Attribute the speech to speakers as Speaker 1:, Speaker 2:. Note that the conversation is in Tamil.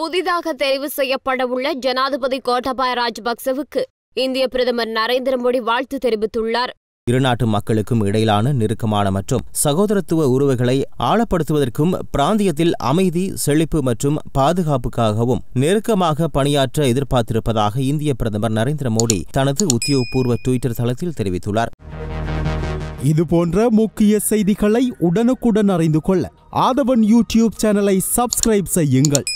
Speaker 1: புதிதாக தெரிவு செய்யப்படவுள்ள ஜனாதிபதி கோட்டபாய ராஜபக்சவுக்கு இந்திய பிரதமர் நரேந்திர மோடி வாழ்த்து தெரிவித்துள்ளார்.
Speaker 2: இருநாட்டு மக்களுக்கும் இடையிலான நெருக்கமான மற்றும் சகோதரத்துவ உறவுகளை ஆழப்படுத்துவதற்கும் பிராந்தியத்தில் அமைதி செழிப்பு மற்றும் பாதுகாப்புக்காகவும் நெருக்கமாக பணியாற்ற எதிர்பார்த்திருப்பதாக இந்திய பிரதமர் நரேந்திர மோடி தனது உத்தியோகபூர்வ டுவிட்டர் தளத்தில் தெரிவித்துள்ளார்.
Speaker 3: இதுபோன்ற முக்கிய செய்திகளை உடனுக்குடன் அறிந்து கொள்ள ஆதவன் யூடியூப் சேனலை சப்ஸ்கிரைப் செய்யுங்கள்.